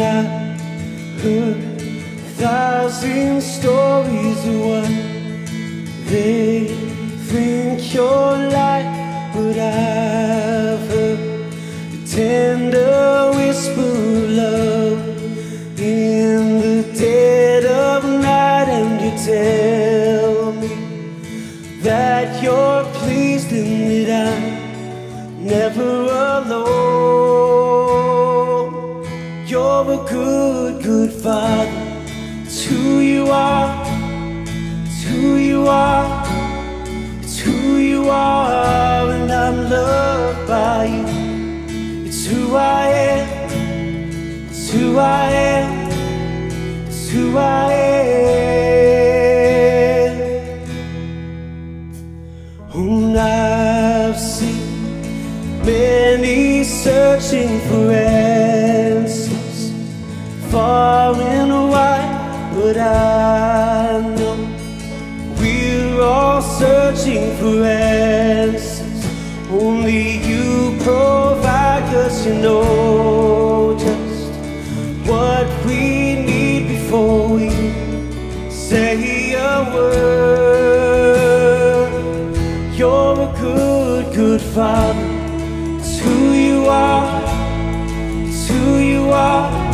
I heard a thousand stories of what they think you're like, but I've heard the tender whisper of love in the dead of night, and you tell me that you're pleased and that I'm never alone. Good, good father. It's who you are. It's who you are. It's who you are, and I'm loved by you. It's who I am. It's who I am. It's who I am. Far and wide, but I know we're all searching for answers. Only you provide, cause you know just what we need before we say a word. You're a good, good father. It's who you are. It's who you are.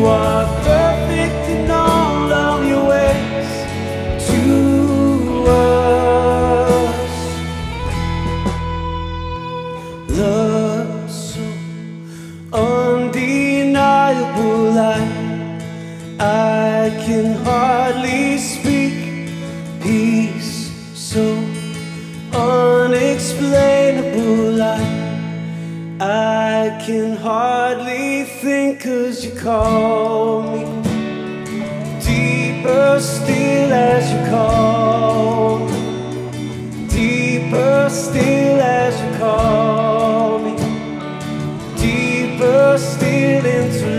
You are perfect in all of your ways to us. Love so undeniable, I, I can hardly speak. I can hardly think cause you call me deeper still as you call me. Deeper still as you call me. Deeper still into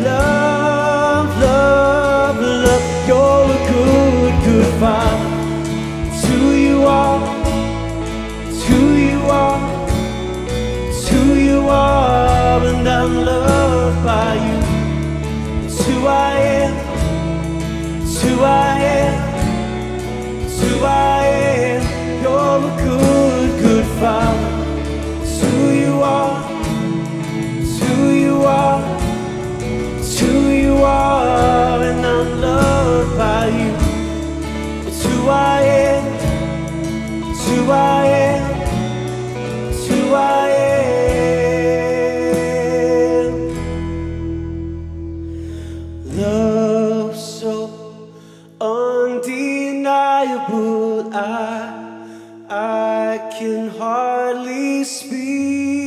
Who I am. It's who I am. I I can hardly speak.